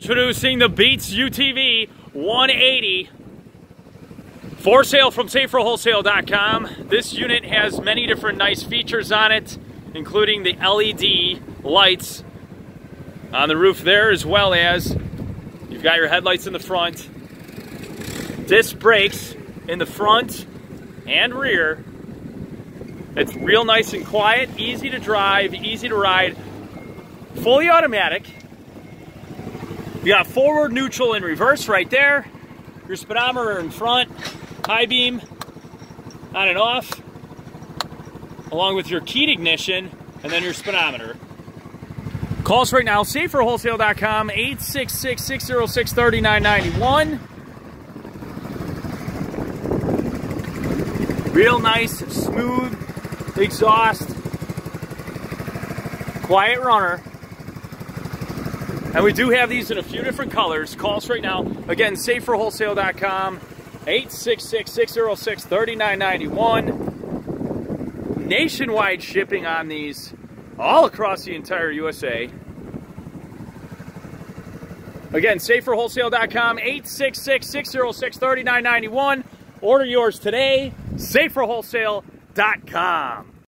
Introducing the Beats UTV 180 for sale from saferwholesale.com. This unit has many different nice features on it, including the LED lights on the roof there, as well as you've got your headlights in the front, disc brakes in the front and rear. It's real nice and quiet, easy to drive, easy to ride, fully automatic. You got forward, neutral, and reverse right there. Your speedometer in front, high beam, on and off, along with your keyed ignition, and then your speedometer. Call us right now, saferwholesale.com, 866-606-3991. Real nice, smooth exhaust, quiet runner. And we do have these in a few different colors. Call us right now. Again, saferwholesale.com, 866-606-3991. Nationwide shipping on these all across the entire USA. Again, saferwholesale.com, 866-606-3991. Order yours today, saferwholesale.com.